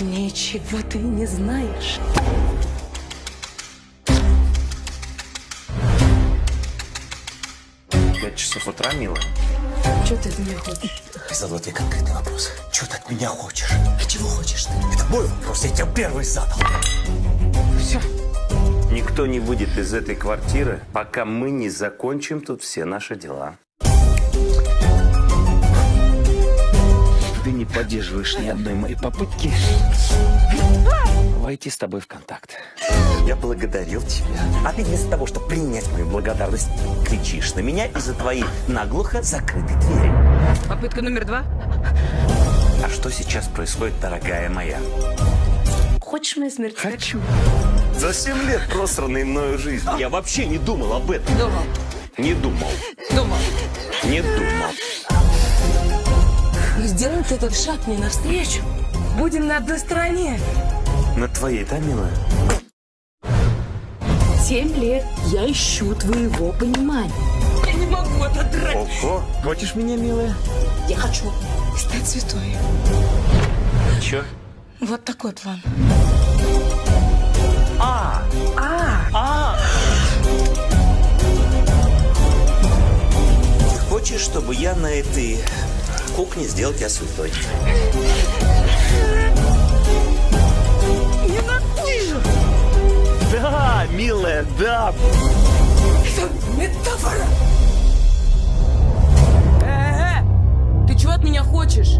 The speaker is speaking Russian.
Ничего ты не знаешь. Пять часов утра, милая. Что ты от меня хочешь? Задал тебе конкретный вопрос. Что ты от меня хочешь? А чего хочешь ты? Это мой вопрос, я тебя первый задал. Все. Никто не выйдет из этой квартиры, пока мы не закончим тут все наши дела. Поддерживаешь ни одной моей попытки войти с тобой в контакт. Я благодарил тебя. А ты вместо того, чтобы принять мою благодарность, кричишь на меня из-за твоей наглухо закрытой двери. Попытка номер два. А что сейчас происходит, дорогая моя? Хочешь моей смерти? Хочу. За семь лет просранной мною жизнь. Я вообще не думал об этом. Думал. Не думал. Думал. Не думал. Сделай ты этот шаг мне навстречу. Будем на одной стороне. На твоей, да, милая? Семь лет я ищу твоего понимания. Я не могу отодрать. Ого. Хочешь меня, милая? Я хочу стать святой. Чё? Вот такой план. А, А, а. Хочешь, чтобы я на этой кухне сделал тебя святой? ненавижу. Да, милая, да. Это метафора. Э-э, ты чего от меня хочешь?